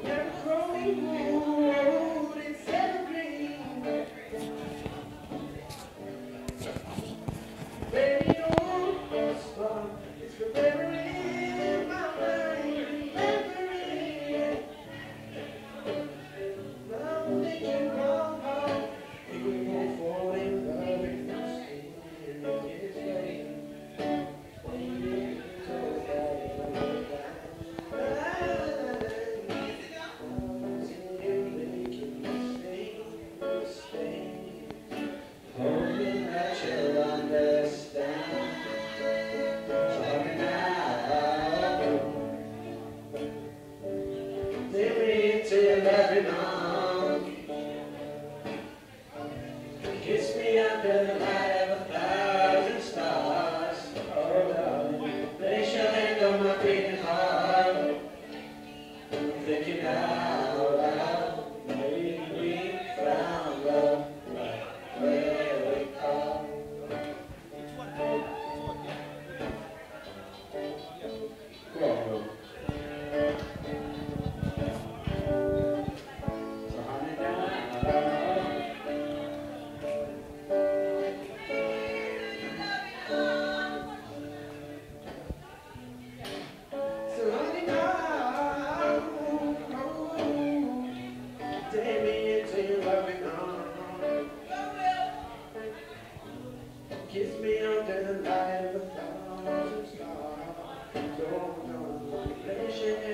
Yeah, Kiss me under the light.